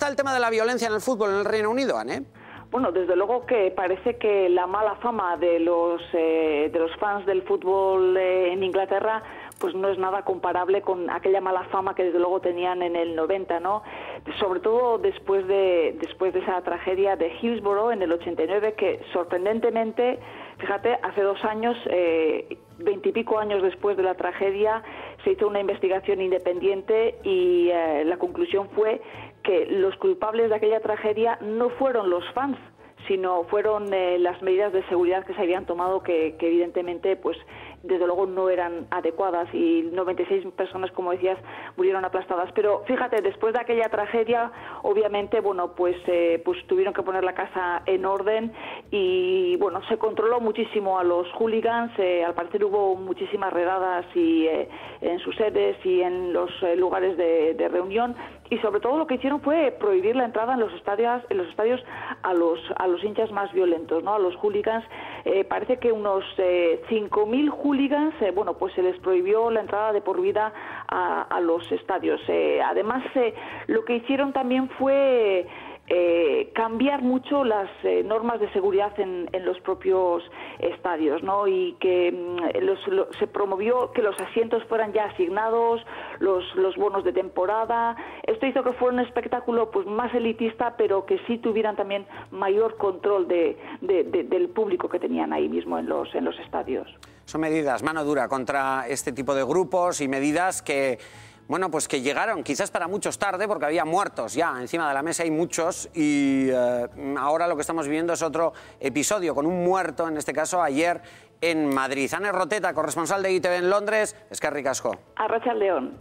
está el tema de la violencia en el fútbol en el Reino Unido, Anne? Bueno, desde luego que parece que la mala fama de los, eh, de los fans del fútbol eh, en Inglaterra pues no es nada comparable con aquella mala fama que desde luego tenían en el 90, ¿no? Sobre todo después de, después de esa tragedia de Hillsborough en el 89, que sorprendentemente, fíjate, hace dos años, eh, veintipico años después de la tragedia, se hizo una investigación independiente y eh, la conclusión fue que los culpables de aquella tragedia no fueron los fans, sino fueron eh, las medidas de seguridad que se habían tomado que, que evidentemente pues desde luego no eran adecuadas y 96 personas, como decías, murieron aplastadas. Pero fíjate, después de aquella tragedia, obviamente, bueno, pues, eh, pues tuvieron que poner la casa en orden y, bueno, se controló muchísimo a los hooligans. Eh, al parecer hubo muchísimas redadas y, eh, en sus sedes y en los lugares de, de reunión y sobre todo lo que hicieron fue prohibir la entrada en los estadios, en los estadios a los a los hinchas más violentos, ¿no? A los hooligans. Eh, parece que unos eh, 5.000 hooligans, eh, bueno, pues se les prohibió la entrada de por vida a, a los estadios. Eh, además, eh, lo que hicieron también fue eh, cambiar mucho las eh, normas de seguridad en, en, los propios estadios, ¿no? Y que mm, los, lo, se promovió que los asientos fueran ya asignados, los, bonos de temporada. Esto hizo que fuera un espectáculo pues más elitista, pero que sí tuvieran también mayor control de, del público que tenían ahí mismo en los, en los estadios. Son medidas mano dura contra este tipo de grupos y medidas que bueno, pues que llegaron quizás para muchos tarde porque había muertos ya encima de la mesa, hay muchos y eh, ahora lo que estamos viviendo es otro episodio con un muerto, en este caso ayer en Madrid. Ana Roteta, corresponsal de ITV en Londres, es que ricasco. Arracha León.